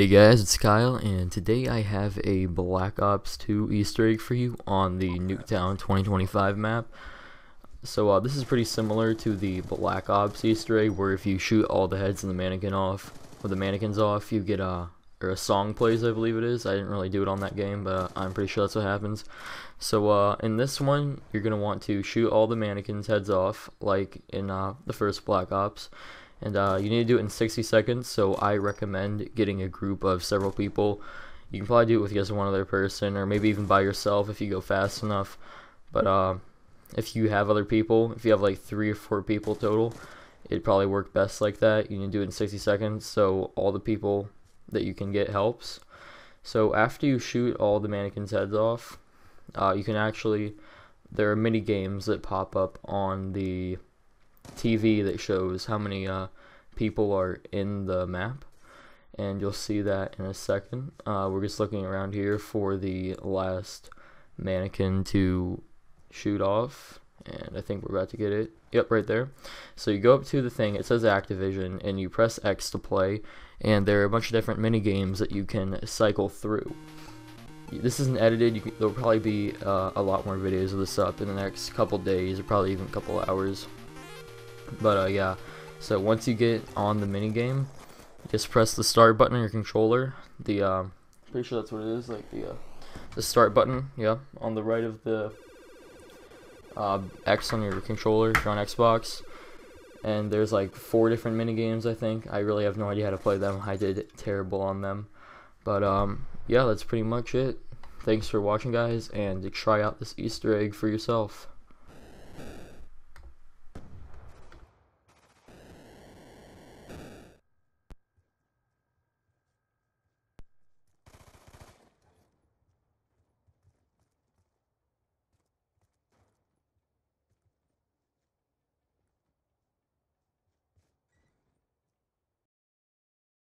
Hey guys, it's Kyle, and today I have a Black Ops 2 Easter egg for you on the Nuketown 2025 map. So uh, this is pretty similar to the Black Ops Easter egg, where if you shoot all the heads and the mannequin off, or the mannequins off, you get a or a song plays, I believe it is. I didn't really do it on that game, but I'm pretty sure that's what happens. So uh, in this one, you're gonna want to shoot all the mannequins' heads off, like in uh, the first Black Ops and uh, you need to do it in 60 seconds so i recommend getting a group of several people. You can probably do it with just one other person or maybe even by yourself if you go fast enough. But uh, if you have other people if you have like three or four people total it'd probably work best like that. You need to do it in 60 seconds so all the people that you can get helps. So after you shoot all the mannequins heads off uh, you can actually there are mini games that pop up on the TV that shows how many uh, people are in the map and you'll see that in a second. Uh, we're just looking around here for the last mannequin to shoot off and I think we're about to get it. Yep, right there. So you go up to the thing, it says Activision, and you press X to play, and there are a bunch of different mini games that you can cycle through. This isn't edited, can, there'll probably be uh, a lot more videos of this up in the next couple days, or probably even a couple hours. But uh, yeah, so once you get on the mini game, just press the start button on your controller. The uh, pretty sure that's what it is, like the uh, the start button, yeah, on the right of the uh, X on your controller if you're on Xbox. And there's like four different mini games, I think. I really have no idea how to play them. I did terrible on them. But um, yeah, that's pretty much it. Thanks for watching, guys, and try out this Easter egg for yourself.